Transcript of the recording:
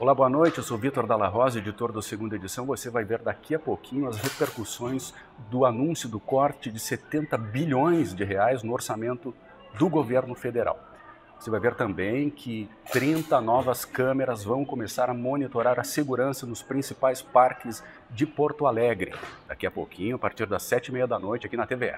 Olá, boa noite. Eu sou Vitor Dalla Rosa, editor do Segunda Edição. Você vai ver daqui a pouquinho as repercussões do anúncio do corte de 70 bilhões de reais no orçamento do governo federal. Você vai ver também que 30 novas câmeras vão começar a monitorar a segurança nos principais parques de Porto Alegre. Daqui a pouquinho, a partir das sete e meia da noite, aqui na TVE.